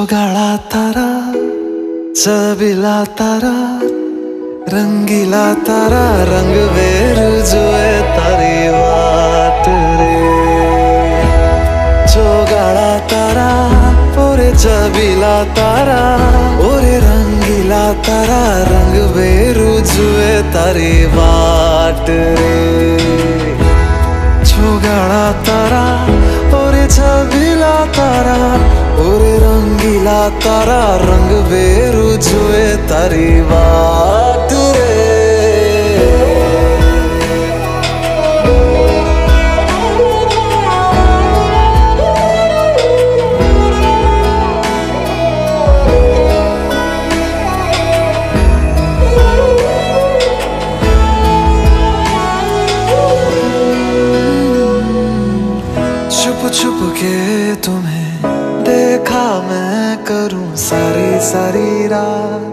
छोगाड़ा तारा, चबिला तारा, रंगीला तारा, रंग वेर जोए तारी वाट रे। छोगाड़ा तारा, ओरे चबिला तारा, ओरे रंगीला तारा, रंग वेरु जुए तारी वाट रे। छोगाड़ा तारा, ओरे छबिला तारा ओरे रंगीला तारा रंग बेरु जुए तारी बात रे छुप छुप के तुम्हें देखा मैं करूँ सारी सारी रात,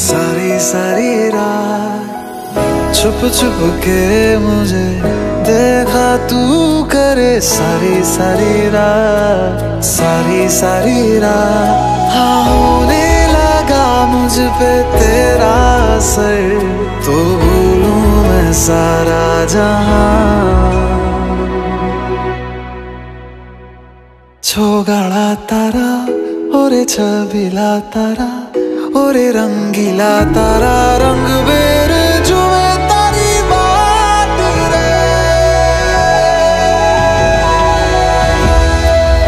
सारी सारी रात। छुप छुप के मुझे देखा तू करे सारी सारी रात, सारी सारी रात। हाँ होने लगा मुझ पे तेरा असर तो भूलूं मैं सारा जहाँ। छोगाड़ा तारा ओरे छबिला तारा ओरे रंगीला तारा रंग बेर जुए तारी बात रे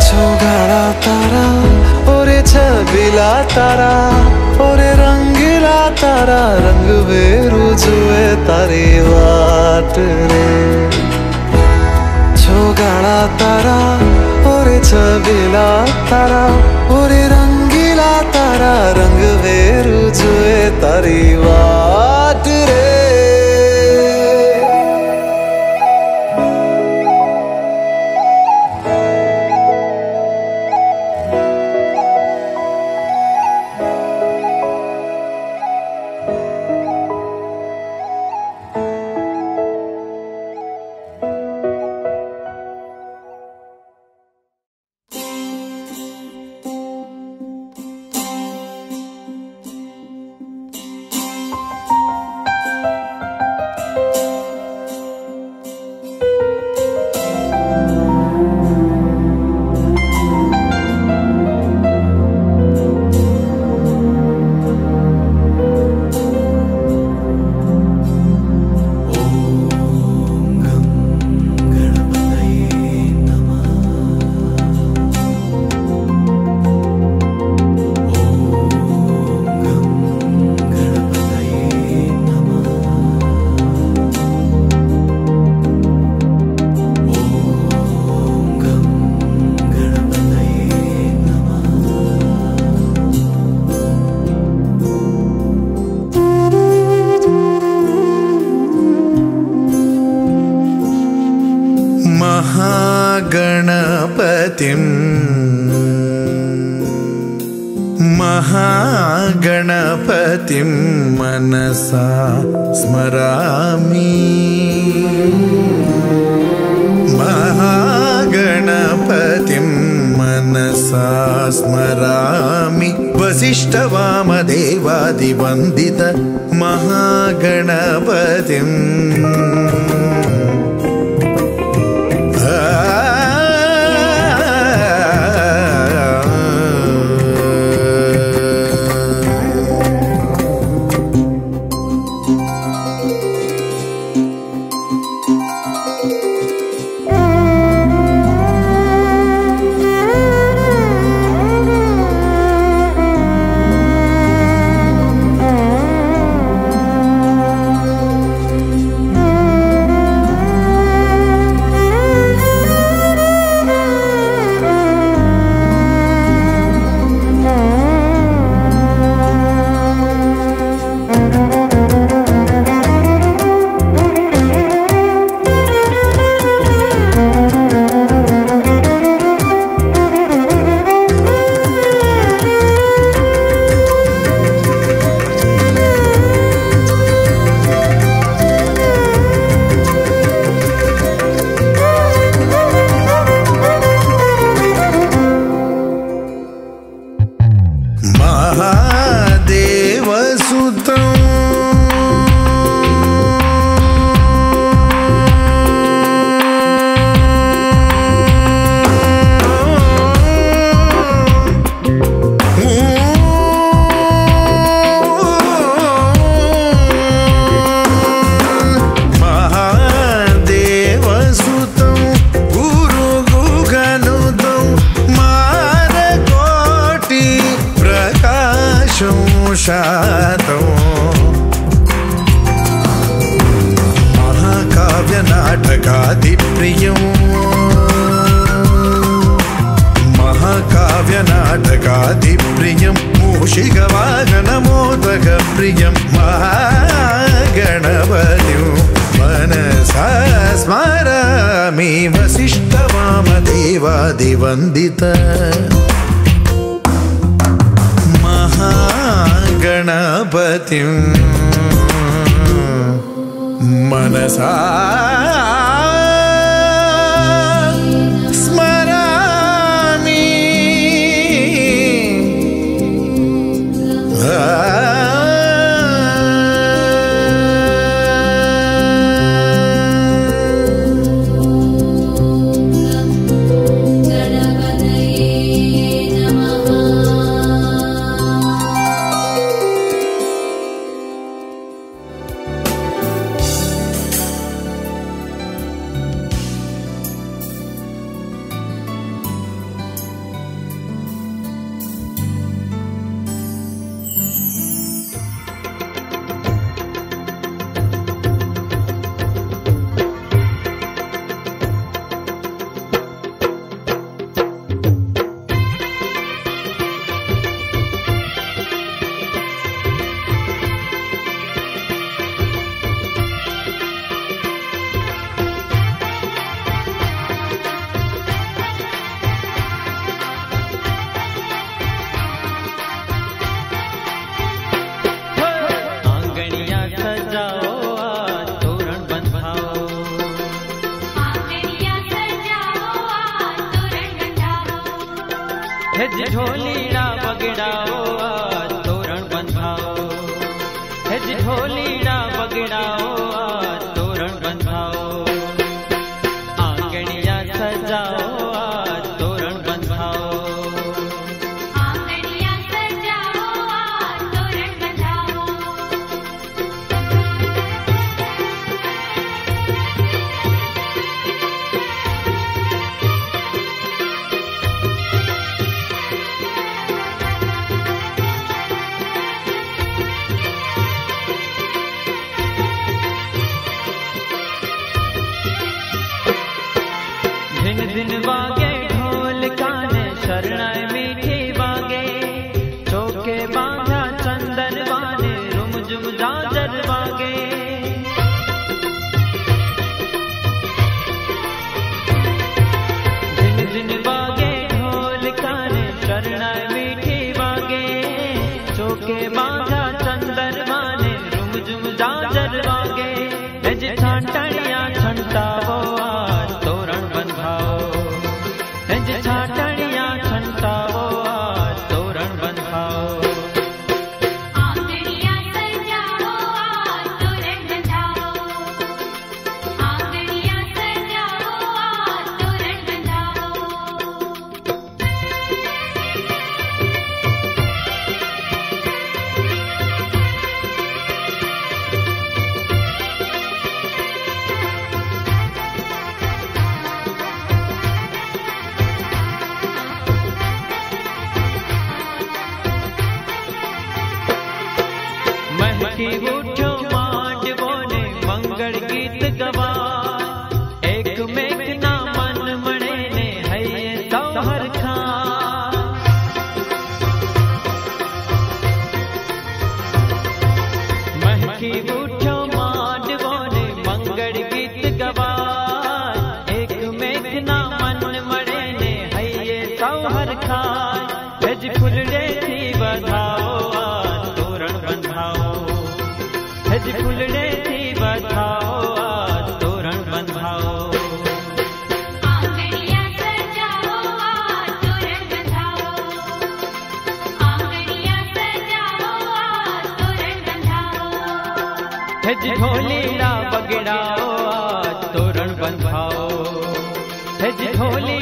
छोगाड़ा तारा ओरे छबिला तारा ओरे रंगीला तारा रंग बेरु जुए तारी बात रे छोगाड़ा तारा ओरे छबिला तारा ओरे रंगीला तारा रंग वेरु जुए तारी महागणपतिम् महागणपतिं मनसा स्मरामि। महागणपतिं मनसा स्मरामि। वसिष्ठवामदेवादिवन्दित महागणपतिम् हेज ढोलीड़ा बगड़ाओ आज तोरण बंधाओ। हेज ढोलीड़ा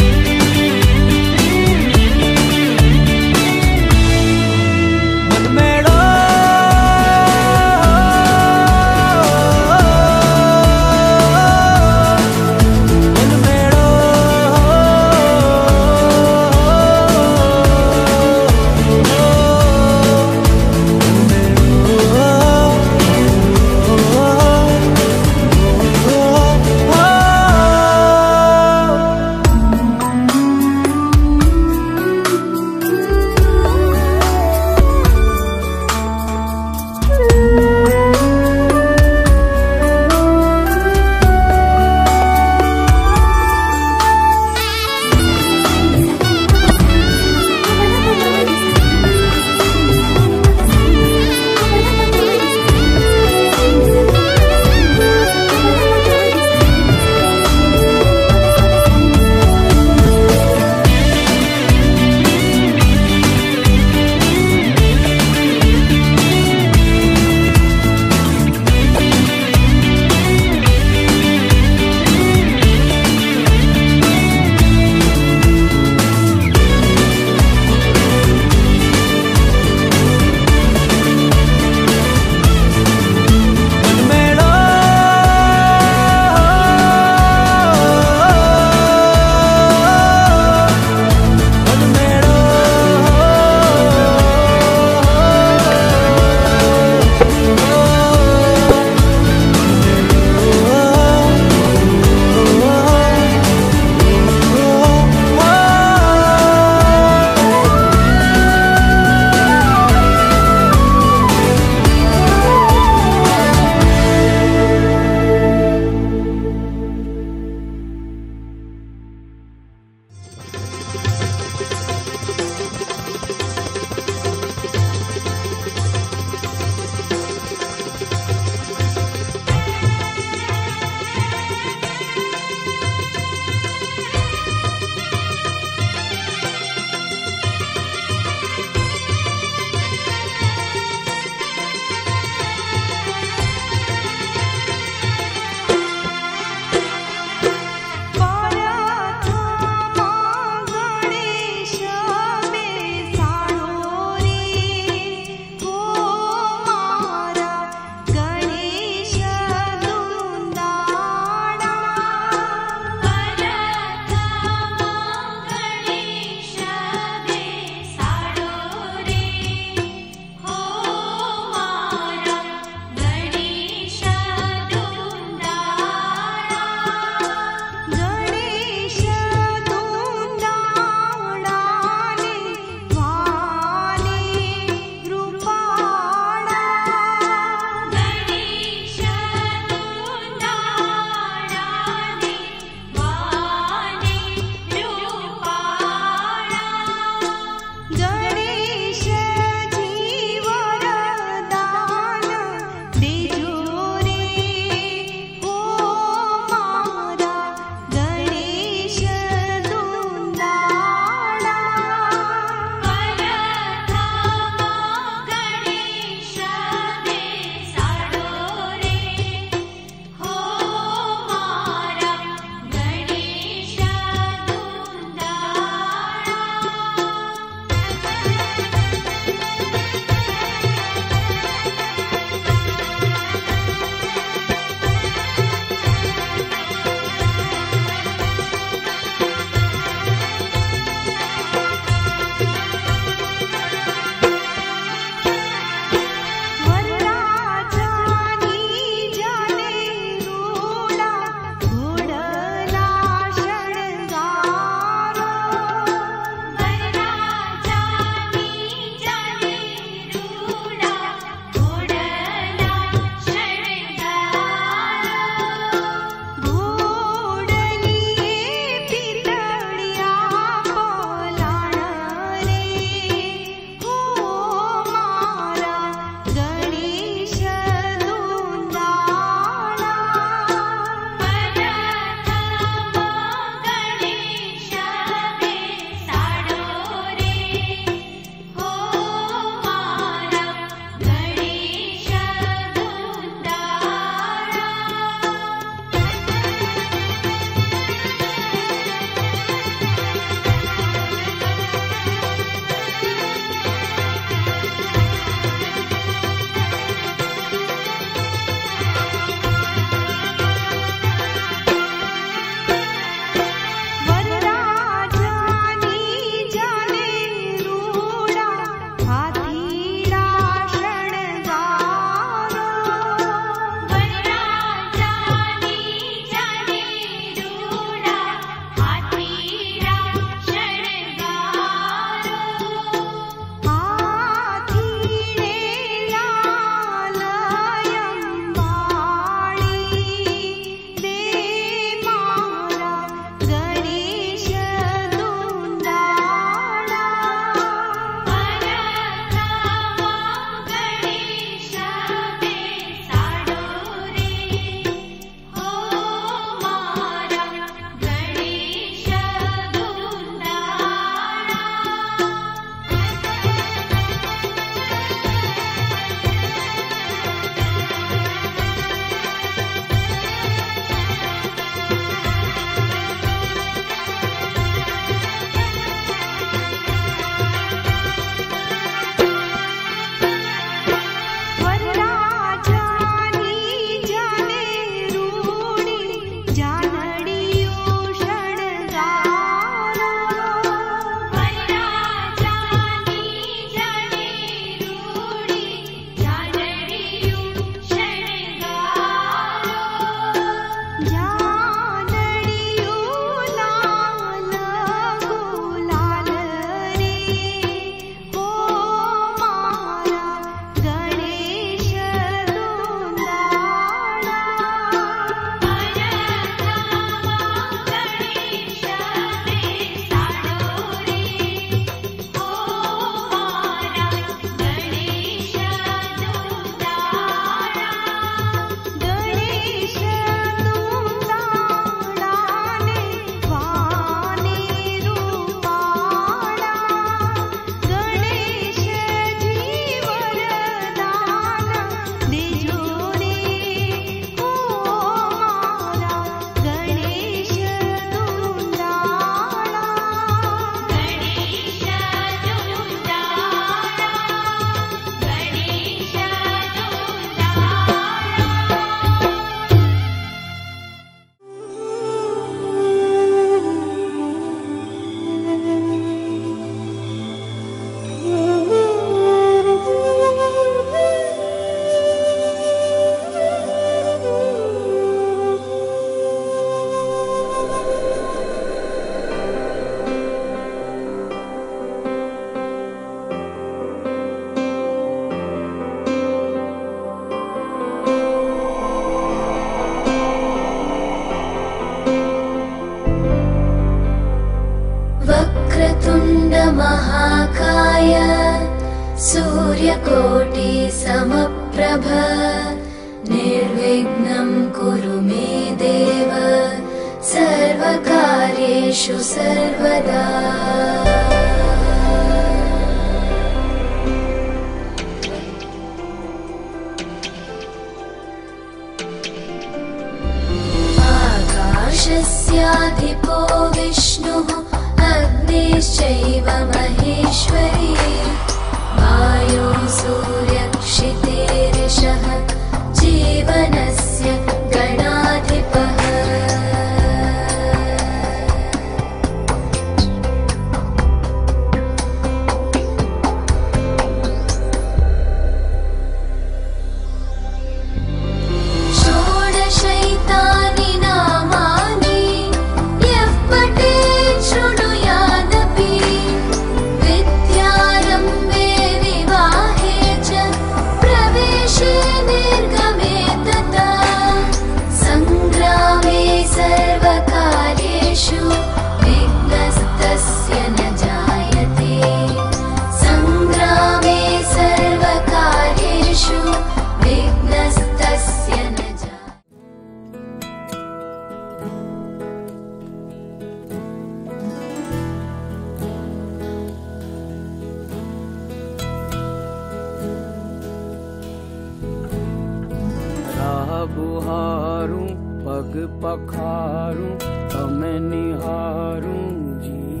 पखारू हमें तो निहारू जी।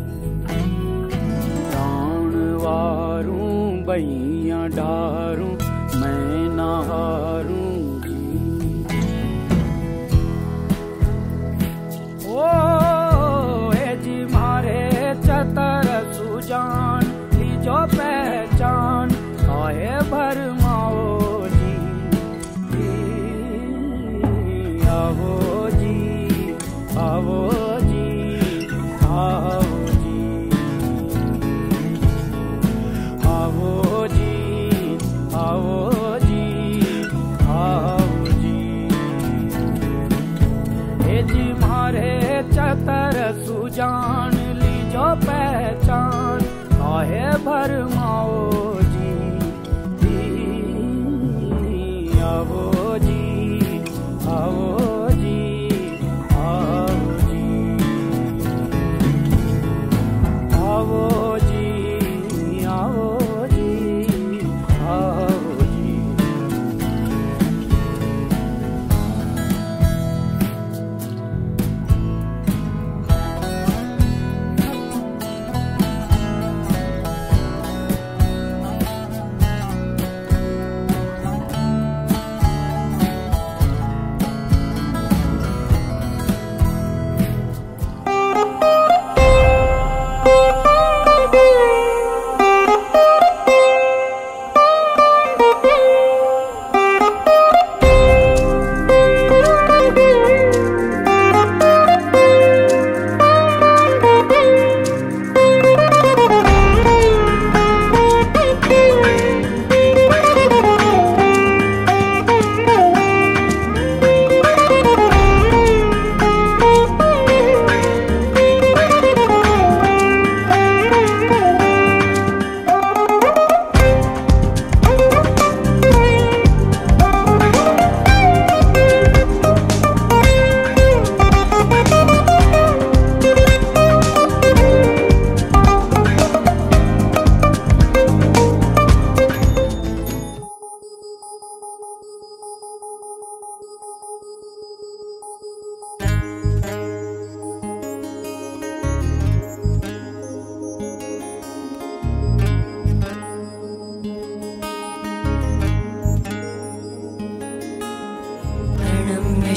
ताण वारू बैया डारू मैं नहारूं।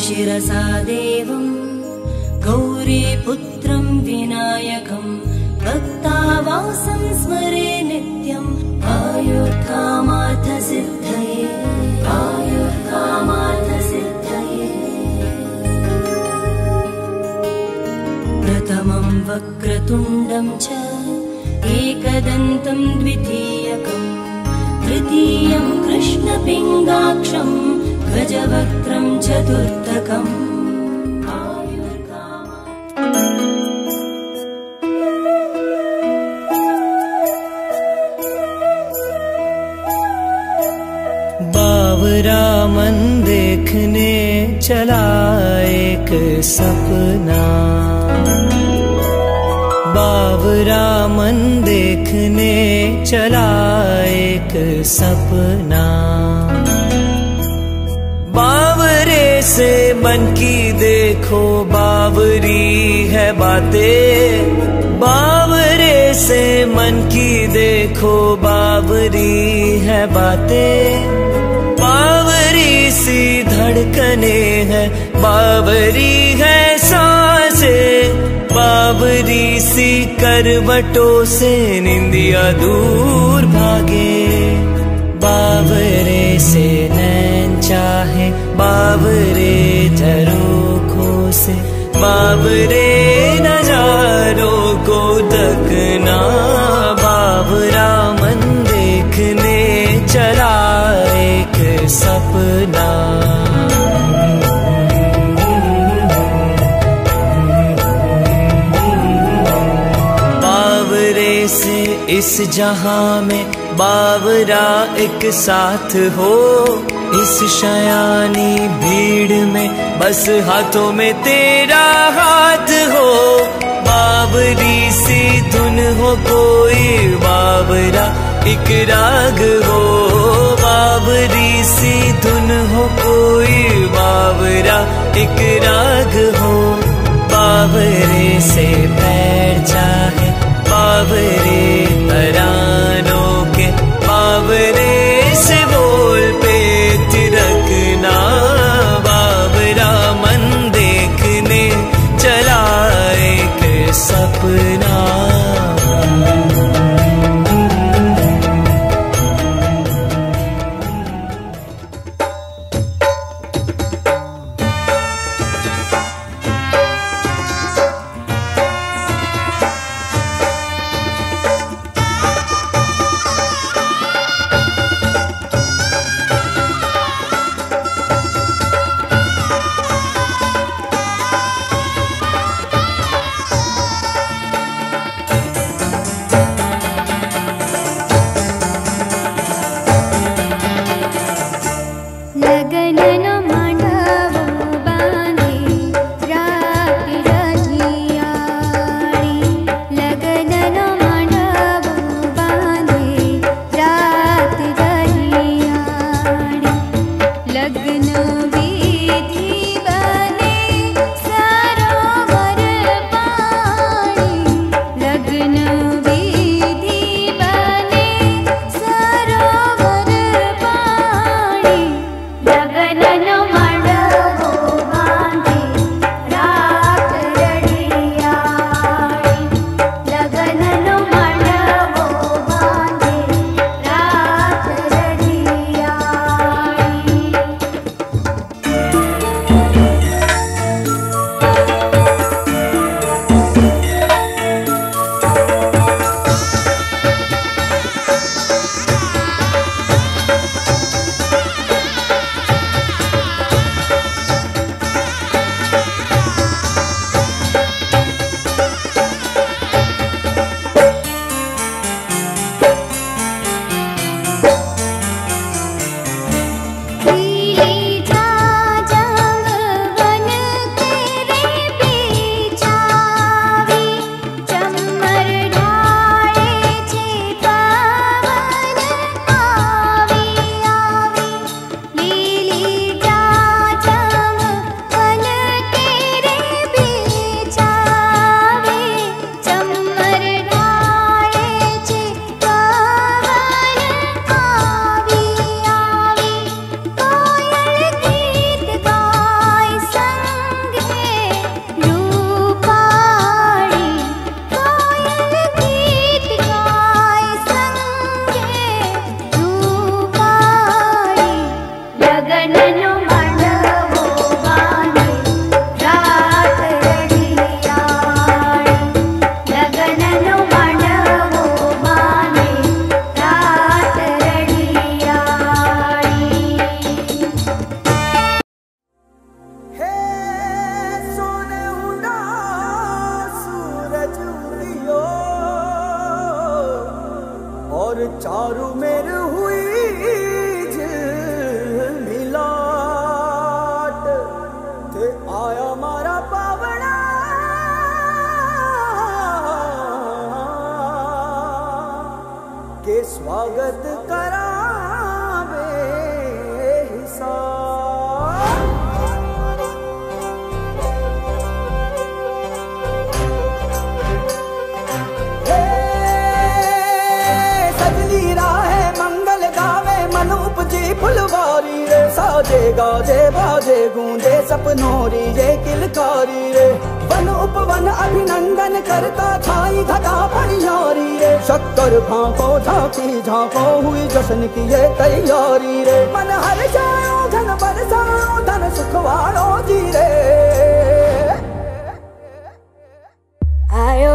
शिरसा देवम् गौरे पुत्रम् विनायकम् भक्तावासं स्मरे नित्यम् आयुर्कामार्थसिद्धये आयुर्कामार्थसिद्धये। प्रथमम् वक्रतुण्डम् च एकदन्तम् द्वितीयकम् तृतीयम् कृष्णपिङ्गाक्षम् वक्त्रं चतुर्दकम् बाब रामन् देखने चला एक सपना। मन की देखो, बावरी है बातें। बावरे से मन की देखो, बावरी है बातें। बावरी सी धड़कने है, बावरी है सांसे। बावरी सी करवटों से निंदिया दूर भागे। बावरे से नैन चाहे बावरे झरोखों से, बावरे नजारों को तकना बावरा मन देखने चला एक सपना। बावरे से इस जहाँ में बावरा एक साथ हो इस शयानी भीड़ में बस हाथों में तेरा हाथ हो। बाबरी सी धुन हो कोई बाबरा एक राग हो। बाबरी सी धुन हो कोई बाबरा एक राग हो। बावरे से पैर चाहे, बावरे तरानों सपना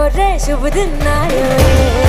ore shubh din aayoye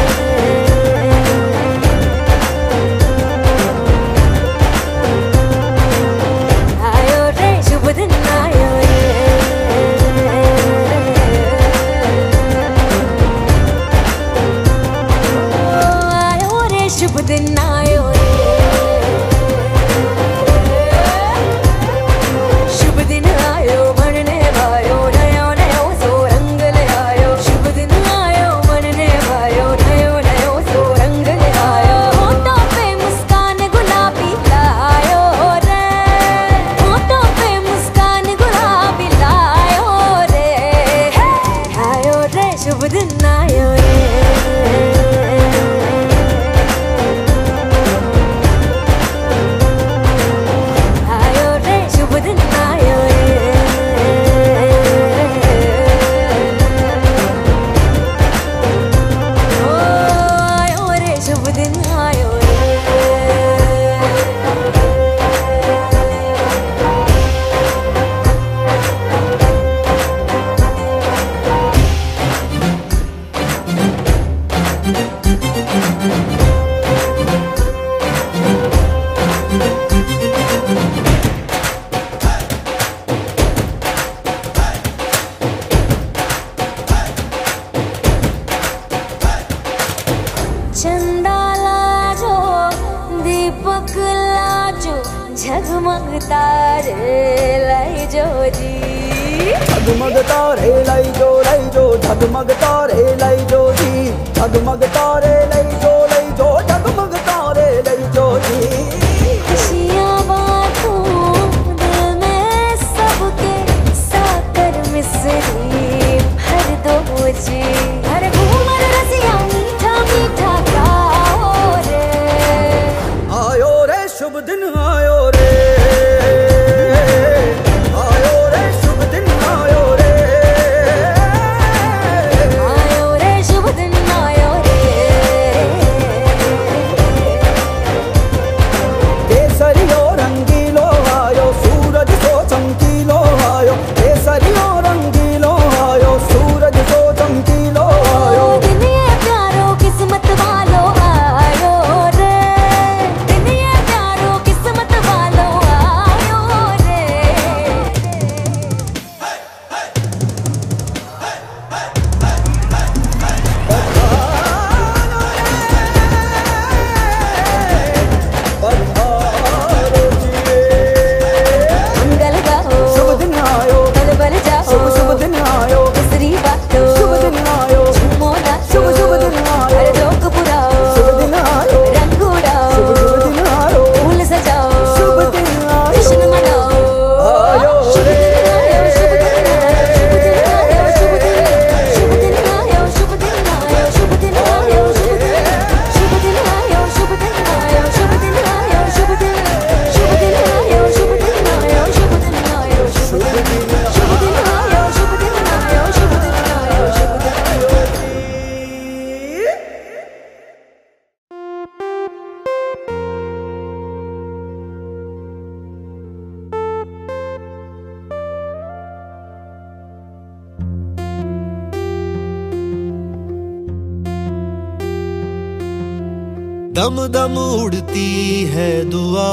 तारे लैजो जी झगमग तारे लैजो लैजो झगमग तारे लाई जो जी। झगमग तारे लैजो कदम उड़ती है दुआ।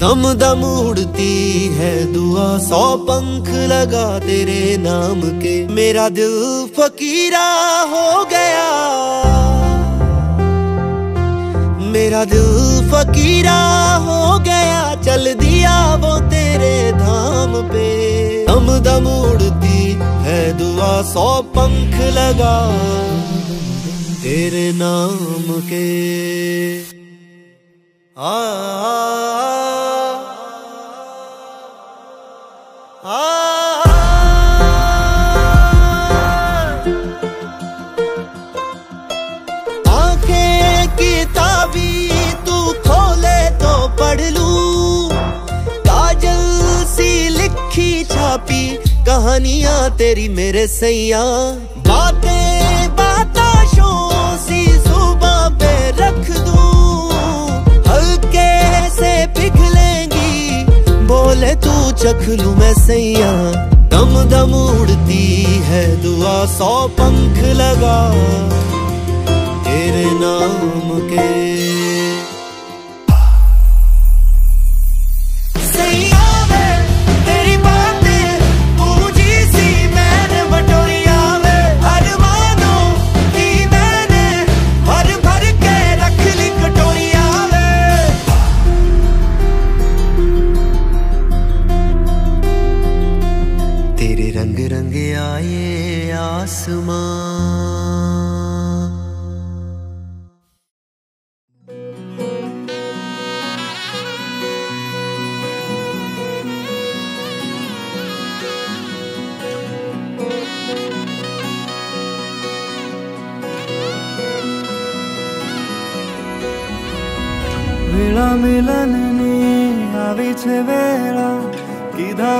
दम दम उड़ती है दुआ। सौ पंख लगा तेरे नाम के। मेरा दिल फकीरा हो गया। मेरा दिल फकीरा हो गया। चल दिया वो तेरे धाम पे। दम दम उड़ती होगा सौ पंख लगा तेरे नाम के। आ आ, आ, आ, आ, आ, आ, आ, आ। कहानियाँ तेरी मेरे सैया। बातें बाताशों सी सुबह पे रख दूँ। हल्के से पिघलेंगी, बोले तू चख लू मैं सैया। दम दम उड़ती है दुआ, सौ पंख लगा तेरे नाम के। c'è vela, chi da.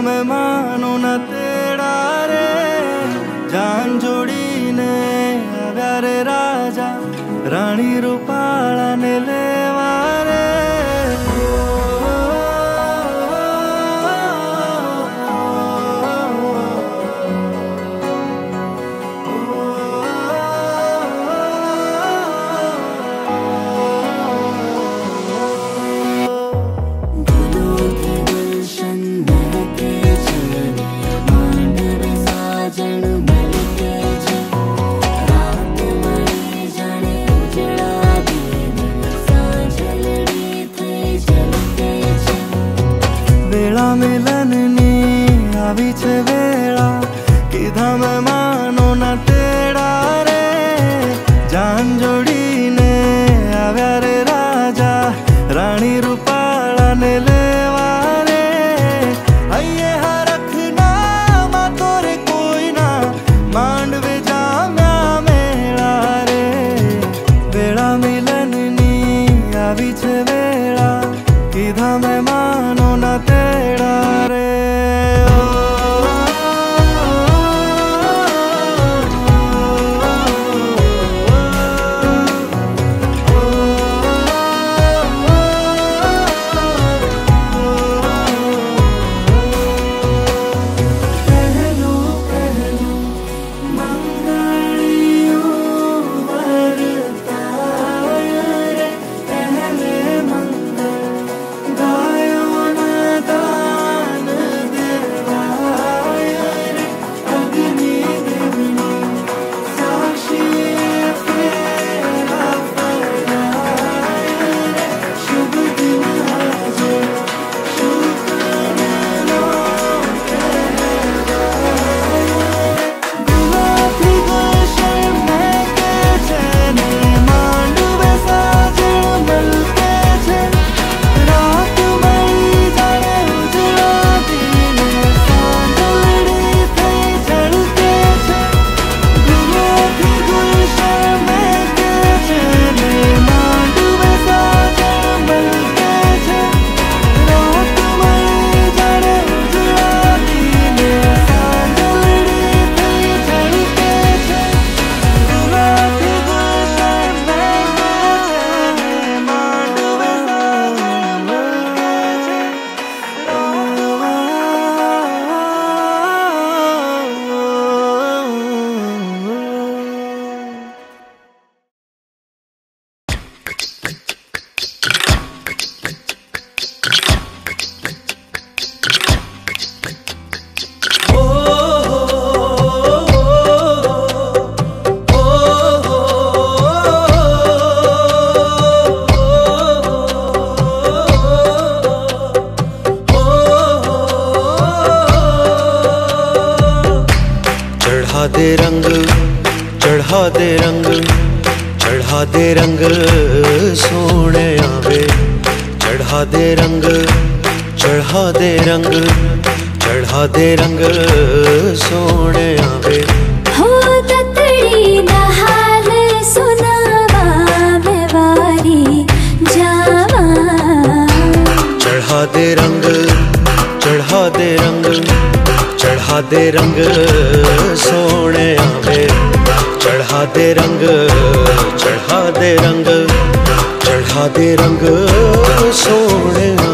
रंग चढ़ा दे रंग सोने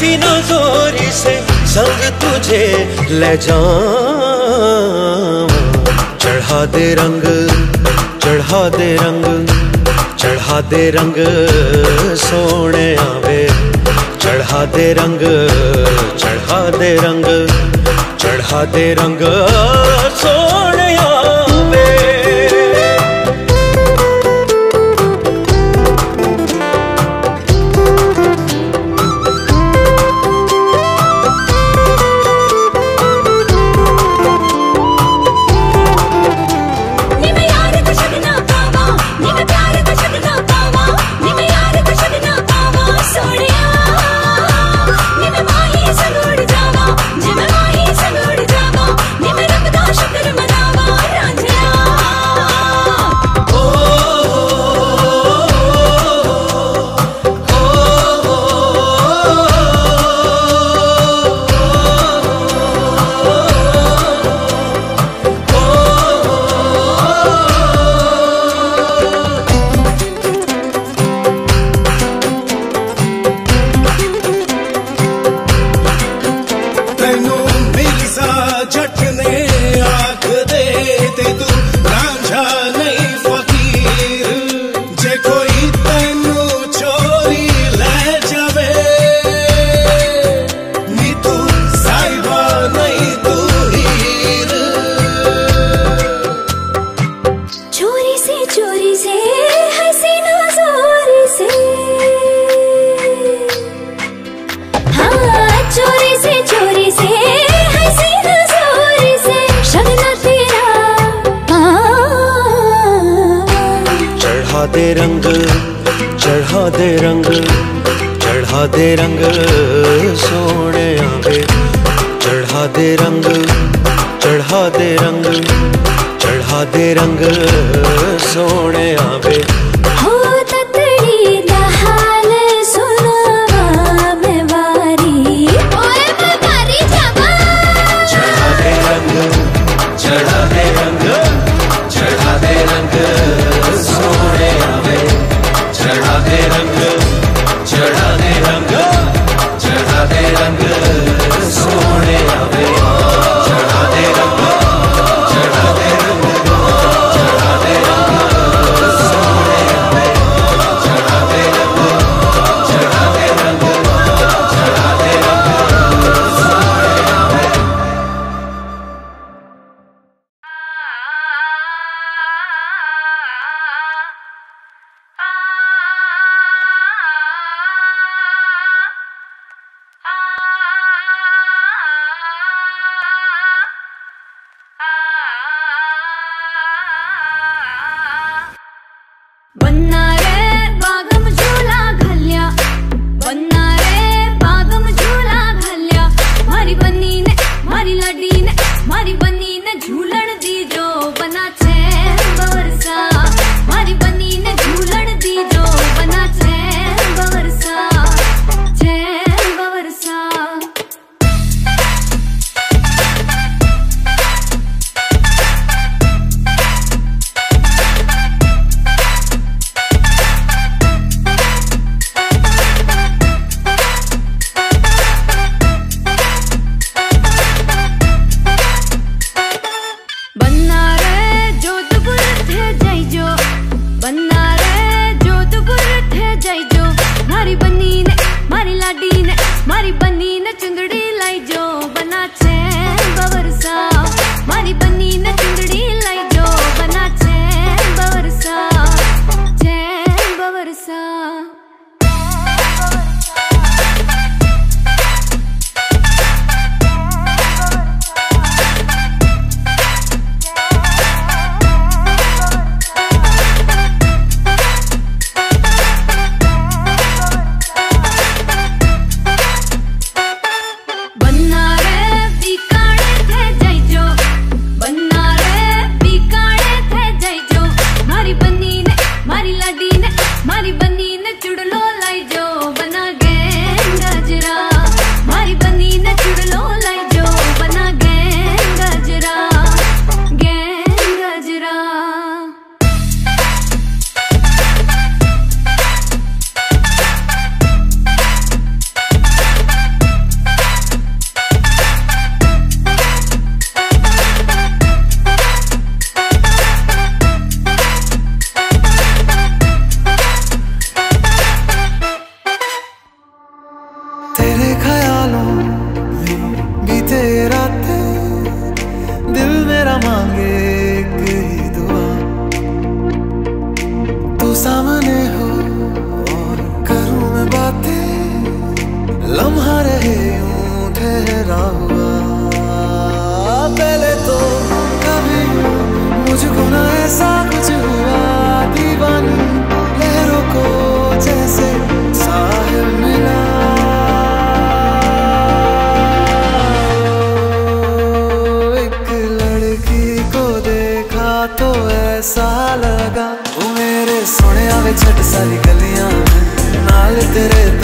ऐसी जोरी से संग तुझे ले चढ़ा दे रंग, चढ़ा दे रंग, चढ़ा दे रंग सोने आवे। चढ़ा दे रंग, चढ़ा दे रंग, चढ़ा दे रंग सो तेरे